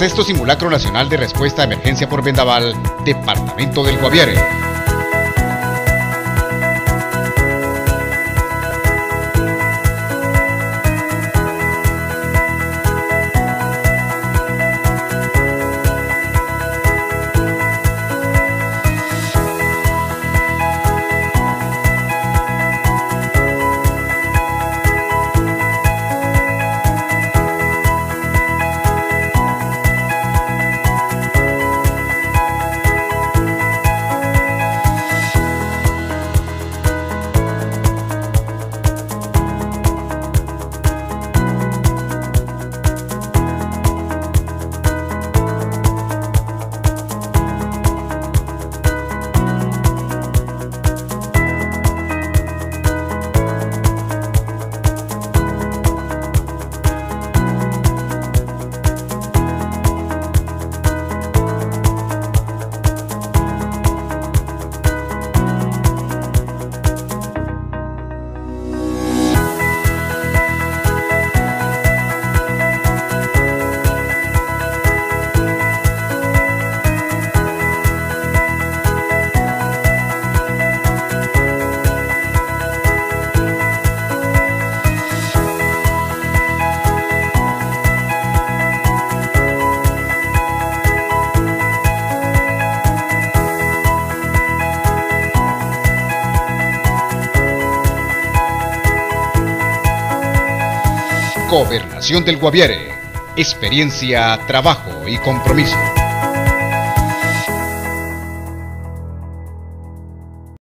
Sexto Simulacro Nacional de Respuesta a Emergencia por Vendaval, Departamento del Guaviare. Gobernación del Guaviare. Experiencia, trabajo y compromiso.